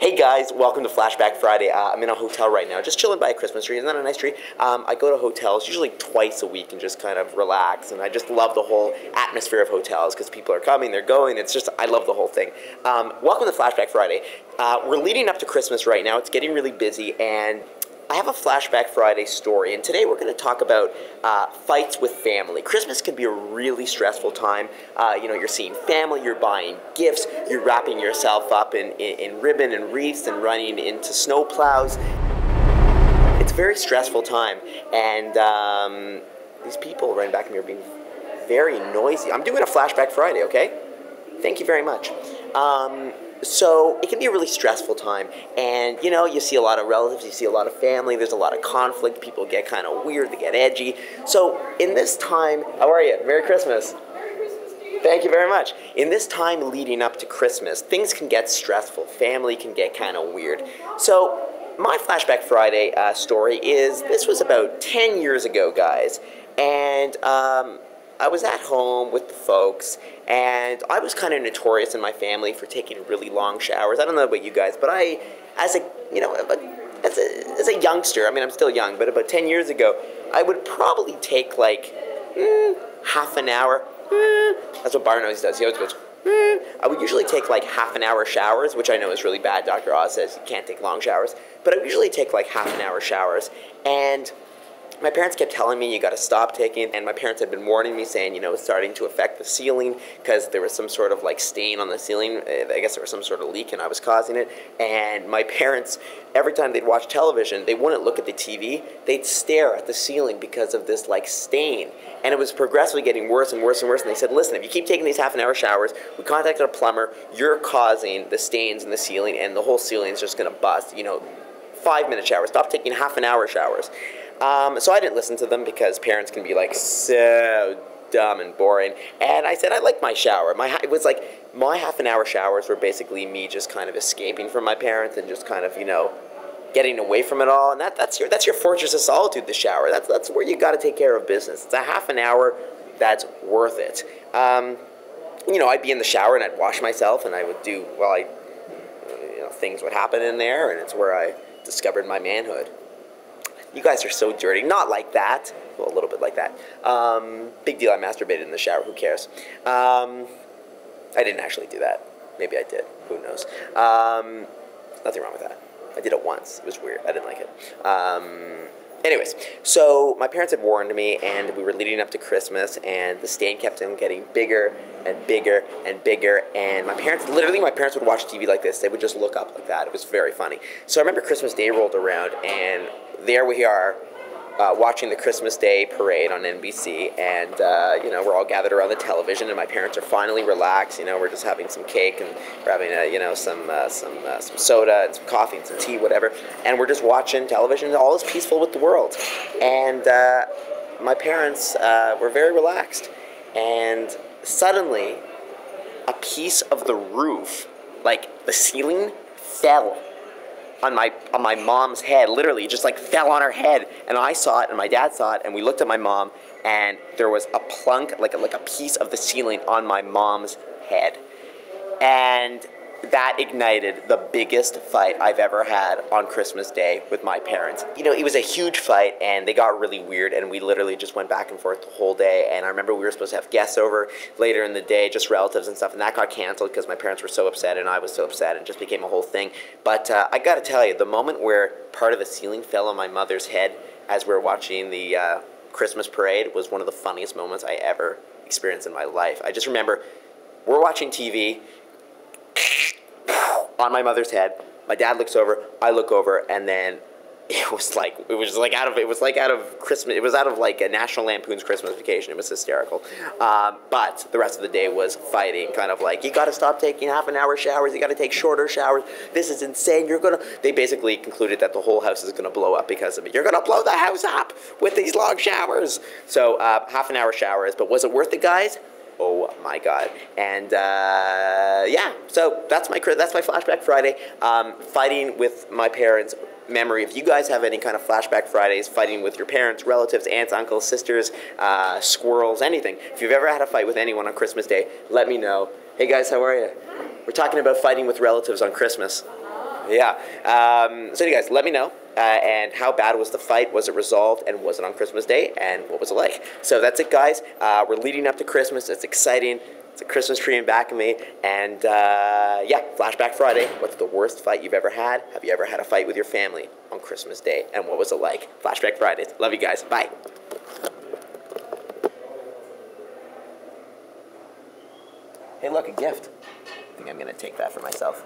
Hey guys, welcome to Flashback Friday. Uh, I'm in a hotel right now, just chilling by a Christmas tree. Isn't that a nice tree? Um, I go to hotels usually twice a week and just kind of relax. And I just love the whole atmosphere of hotels because people are coming, they're going. It's just, I love the whole thing. Um, welcome to Flashback Friday. Uh, we're leading up to Christmas right now. It's getting really busy, and I have a Flashback Friday story, and today we're going to talk about uh, fights with family. Christmas can be a really stressful time. Uh, you know, you're seeing family, you're buying gifts, you're wrapping yourself up in, in, in ribbon and wreaths and running into snow plows. It's a very stressful time, and um, these people right back of me are being very noisy. I'm doing a Flashback Friday, okay? Thank you very much. Um, so it can be a really stressful time and you know you see a lot of relatives you see a lot of family there's a lot of conflict people get kind of weird they get edgy so in this time how are you merry christmas Thank you very much. In this time leading up to Christmas, things can get stressful. Family can get kind of weird. So, my Flashback Friday uh, story is this was about 10 years ago, guys. And um, I was at home with the folks, and I was kind of notorious in my family for taking really long showers. I don't know about you guys, but I, as a, you know, as a, as a youngster, I mean, I'm still young, but about 10 years ago, I would probably take like mm, half an hour. Mm, that's what Barnos does. He always goes, mm. I would usually take like half an hour showers, which I know is really bad. Dr. Oz says you can't take long showers, but I usually take like half an hour showers. And my parents kept telling me you got to stop taking and my parents had been warning me saying you know it's starting to affect the ceiling because there was some sort of like stain on the ceiling uh, i guess there was some sort of leak and i was causing it and my parents every time they'd watch television they wouldn't look at the tv they'd stare at the ceiling because of this like stain and it was progressively getting worse and worse and worse and they said listen if you keep taking these half an hour showers we contacted a plumber you're causing the stains in the ceiling and the whole ceiling is just going to bust you know five minute showers stop taking half an hour showers um, so I didn't listen to them because parents can be like so dumb and boring. And I said I like my shower. My it was like my half an hour showers were basically me just kind of escaping from my parents and just kind of you know getting away from it all. And that, that's your that's your fortress of solitude. The shower. That's that's where you got to take care of business. It's a half an hour that's worth it. Um, you know, I'd be in the shower and I'd wash myself and I would do well. I you know things would happen in there, and it's where I discovered my manhood. You guys are so dirty. Not like that. Well, a little bit like that. Um, big deal. I masturbated in the shower. Who cares? Um, I didn't actually do that. Maybe I did. Who knows? Um, nothing wrong with that. I did it once. It was weird. I didn't like it. Anyways, so my parents had warned me, and we were leading up to Christmas, and the stain kept on getting bigger and bigger and bigger. And my parents, literally, my parents would watch TV like this. They would just look up like that. It was very funny. So I remember Christmas Day rolled around, and there we are uh, watching the Christmas Day parade on NBC, and uh, you know we're all gathered around the television, and my parents are finally relaxed. You know we're just having some cake and we're having uh, you know some uh, some uh, some soda and some coffee and some tea, whatever, and we're just watching television. All is peaceful with the world, and uh, my parents were very relaxed, and suddenly a piece of the roof, like the ceiling, fell on my on my mom's head, literally, just like fell on her head. And I saw it, and my dad saw it, and we looked at my mom, and there was a plunk, like a, like a piece of the ceiling on my mom's head. And that ignited the biggest fight I've ever had on Christmas Day with my parents. You know, it was a huge fight and they got really weird and we literally just went back and forth the whole day. And I remember we were supposed to have guests over later in the day, just relatives and stuff, and that got canceled because my parents were so upset and I was so upset and just became a whole thing. But uh, I gotta tell you, the moment where part of the ceiling fell on my mother's head as we were watching the uh, Christmas parade was one of the funniest moments I ever experienced in my life. I just remember we're watching TV on my mother's head. My dad looks over, I look over, and then it was like it was like out of it was like out of Christmas. It was out of like a National Lampoon's Christmas Vacation. It was hysterical. Um, but the rest of the day was fighting, kind of like you got to stop taking half an hour showers. You got to take shorter showers. This is insane. You're gonna. They basically concluded that the whole house is gonna blow up because of it. You're gonna blow the house up with these long showers. So uh, half an hour showers. But was it worth it, guys? Oh my god. And uh, yeah so that's my that's my flashback friday. Um, fighting with my parents memory if you guys have any kind of flashback fridays fighting with your parents relatives aunts uncles sisters uh, squirrels anything. If you've ever had a fight with anyone on christmas day let me know. Hey guys how are you? We're talking about fighting with relatives on christmas Yeah. Um, so, you guys, let me know. Uh, and how bad was the fight? Was it resolved? And was it on Christmas Day? And what was it like? So that's it, guys. Uh, we're leading up to Christmas. It's exciting. It's a Christmas tree in back of me. And uh, yeah, Flashback Friday. What's the worst fight you've ever had? Have you ever had a fight with your family on Christmas Day? And what was it like? Flashback Fridays. Love you guys. Bye. Hey, look, a gift. I think I'm going to take that for myself.